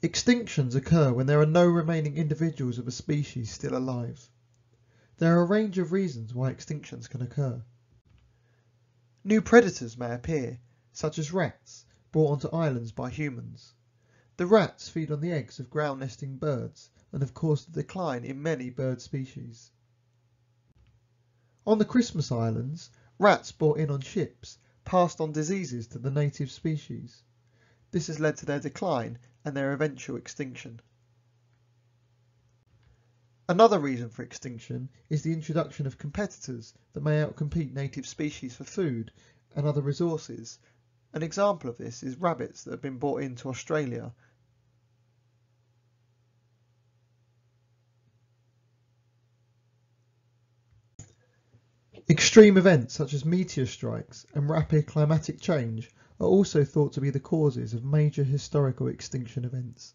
Extinctions occur when there are no remaining individuals of a species still alive. There are a range of reasons why extinctions can occur. New predators may appear, such as rats, brought onto islands by humans. The rats feed on the eggs of ground nesting birds and have caused a decline in many bird species. On the Christmas Islands, rats brought in on ships passed on diseases to the native species. This has led to their decline and their eventual extinction. Another reason for extinction is the introduction of competitors that may outcompete native species for food and other resources. An example of this is rabbits that have been brought into Australia Extreme events such as meteor strikes and rapid climatic change are also thought to be the causes of major historical extinction events.